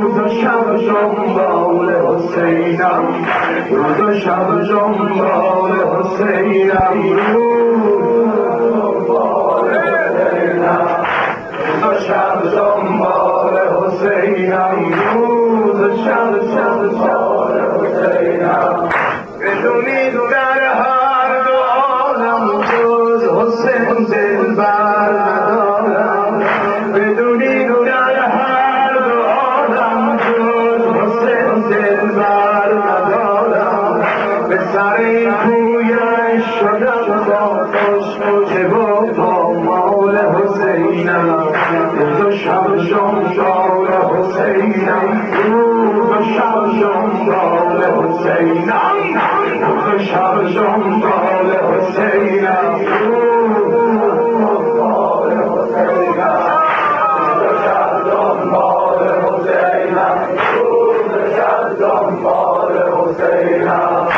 روز و شب شنبال حسینم. روز و شب شنبال حسینم. روز و شب شب جنبال حسینم. روز و شب جنبال حسینم. روز شب سر کویش شدم با که با پامال حسینم روز و شب شمشال حسینم روز و شب شمشال حسینم روز و شب شمشال حسینم دل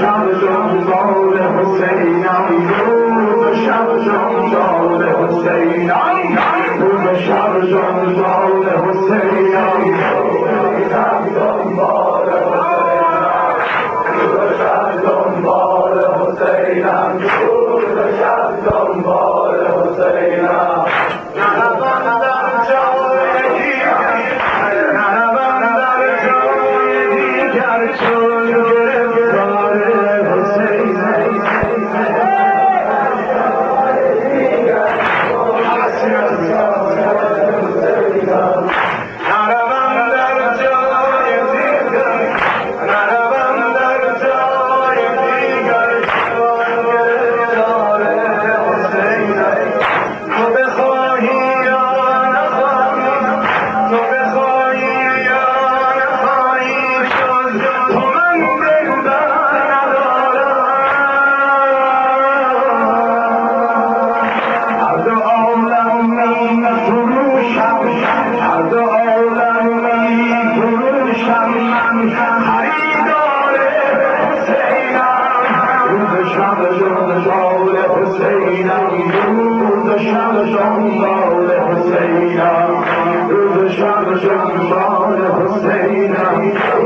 شب جنبال حسینم روز شب جنبال حسینم روز شب جنبال حسینم شب جنبال حسینا روز شب شمشال حسینا روز شب شمشال حسینا